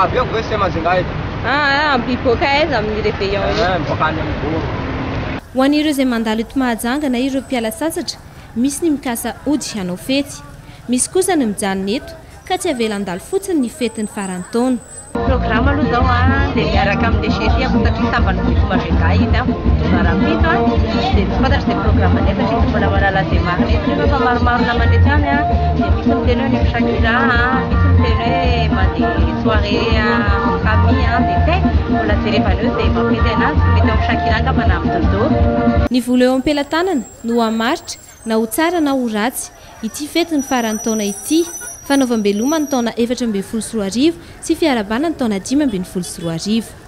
Ah, ah, eh, hoanireo zay mandalo eto mahajanga na ireo mpiala sasatra misy ny mikasa ody anao fetsy misy kosany mijanony eto ka tsy avela andalo fotsiny nyfetyn'ny farantaono fa maromarona mandretyaydmisy teny ho ah. miakira misyteny ah. hoe mandea soiré amide olarevan a matyaazymetmakirakana mi ny volo eo ampelatanany no amaritra na ho tsara na ho ratsy ity fetyny farany taona ity fanaovam-beloma ny taona efatra mbyfolo syroa arivo sy fiarabana ny taona dimy ambiny folo sy roa arivo